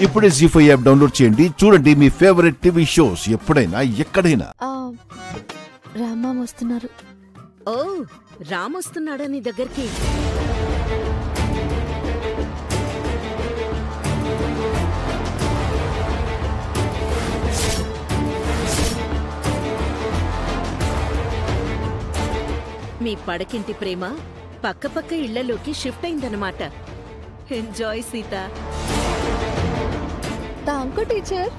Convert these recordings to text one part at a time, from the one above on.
ఇప్పుడే G five app download చేయండి. చూడండి మీ ఫేవరెట్ టీవీ షోస్ ఎప్పుడైనా ఎక్కడైనా. ఆ, రామ్మామ వస్తున్నారు. ఓ రామ్ వస్తున్నాడా నీ దగ్గరికి? మీ పడకింటి ప్రేమ పక్కపక్క ఇళ్ళలోకి షిఫ్ట్ అయిందనమాట enjoy Sita. Thank teacher.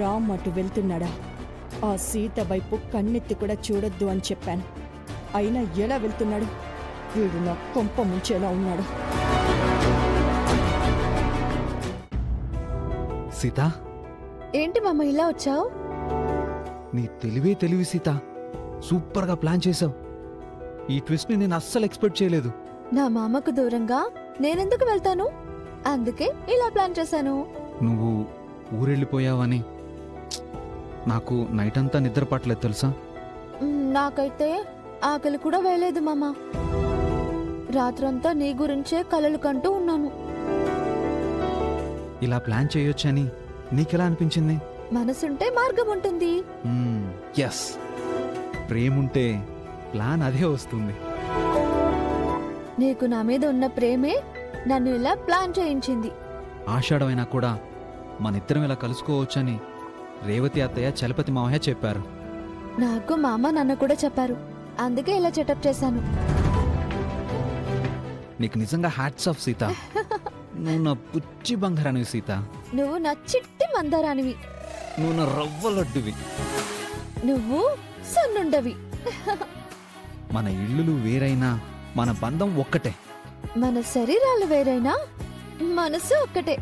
Ram అటు వెళ్తున్నాడా? ఆ సీత వైపు కన్నెత్తి కూడా చూడొద్దు అని చెప్పాను. అయినా ఎలా వెళ్తున్నాడు? వీడు నా కొంప ముంచేలా ఉన్నాడు. సీత? ఏంటి మామ ఇలా వచ్చావు? నీ తెలివే తెలివి సీత. సూపర్గా ప్లాన్ చేసావు. ఈ ట్విస్ట్ని నేను అస్సలు ఎక్స్పెక్ట్ చేయలేదు. నా మామకు దూరంగా నేనెందుకు వెళ్తాను? అందుకే ఇలా ప్లాన్ చేశాను. నువ్వు ఊరెళ్ళిపోయావని! నాకు నైట్ అంతా నిద్ర పట్టలేదు తెలుసా? నాకైతే ఆకలి కూడా వేయలేదు మామ. రాత్రంతా నీ గురించే కలలు కంటూ ఉన్నాను. ఇలా ప్లాన్ చేయొచ్చని నీకెలా అనిపించింది? మనసుంటే మార్గం ఉంటుంది. ఎస్ ప్రేముంటే ప్లాన్ అదే వస్తుంది. నీకు నా మీద ఉన్న ప్రేమే నన్ను ఇలా ప్లాన్ చేయించింది. ఆషాఢమైనా కూడా మన ఇద్దరం ఇలా కలుసుకోవచ్చని రేవతి అత్తయ్య చలపతి మావయ్య చెప్పారు. నాకు మా అమ్మ నాన్న కూడా చెప్పారు. అందుకే ఇలా చెటప్ చేశాను. నీకు నిజంగా హ్యాట్స్ ఆఫ్ సీత. నువ్వు నా పుచ్చి బంగారానివి సీత. నువ్వు నా చిట్టి మందారానివి. నువ్వు నా రవ్వ లడ్డువి. నువ్వు సన్నుండవి. మన ఇల్లులు వేరైనా మన బంధం ఒక్కటే మన శరీరాలు వేరైనా మనసు ఒక్కటే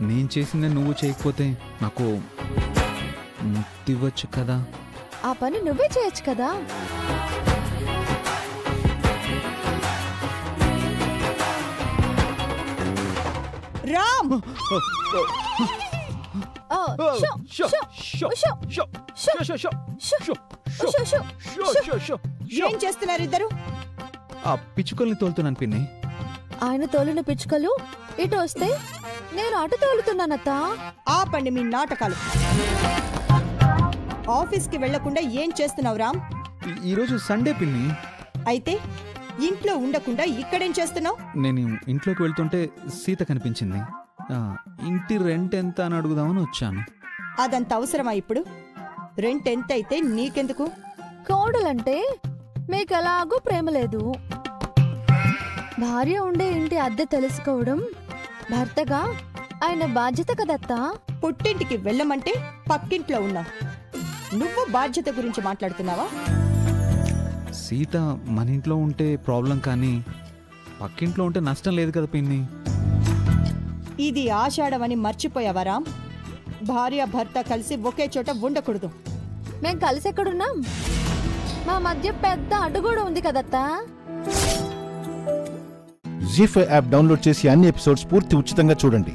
నేను చేసిందే నువ్వు చేయకపోతే నాకు ముక్తివ్వచ్చు కదా ఆ పని నువ్వే చేయొచ్చు కదా రామ్ ఆ, show, show, show, show, show, show, show, show. ఏం చేస్తున్నారు ఇద్దరు? ఆ పిచ్చుకల్ని తోలుతున్నాను పిన్ని. ఆయన తోలిన పిచ్చుకలు? ఇటు వస్తే నేను అటు తోలుతున్నానత్తా. ఆపండి మీ నాటకాలు. ఆఫీస్కి వెళ్ళకుండా ఏం చేస్తున్నావు రామ్? ఈ- ఈరోజు సండే పిన్ని. అయితే ఇంట్లో ఉండకుండా ఇక్కడేం చేస్తున్నావు? నేను ఇంట్లోకి వెళ్తుంటే సీత కనిపించింది. ఆ, ఇంటి రెంట్ ఎంత అని అడుగుదామని వచ్చాను. అదంత అవసరమా ఇప్పుడు? రెంట్ ఎంత అయితే నీకెందుకు? కోడలంటే మీకు ఎలాగూ ప్రేమ లేదు. భార్య ఉండే ఇంటి అద్దె తెలుసుకోవడం భర్తగా ఆయన బాధ్యత కదత్తా? పుట్టింటికి వెళ్ళమంటే పక్కింట్లో ఉన్నావు నువ్వు బాధ్యత గురించి మాట్లాడుతున్నావా? సీత మన ఇంట్లో ఉంటే ప్రాబ్లం కానీ పక్కింట్లో ఉంటే నష్టం లేదు కదా పిన్ని. ఇది ఆషాఢమని మర్చిపోయావా రామ్? భార్య భర్త కలిసి ఒకే చోట ఉండకూడదు. మేం కలిసి ఎక్కడున్నాం మా మధ్య పెద్ద అడ్డు కూడా ఉంది కదత్తా. జీ ఫైవ్ యాప్ డౌన్లోడ్ చేసి అన్ని ఎపిసోడ్స్ పూర్తి ఉచితంగా చూడండి.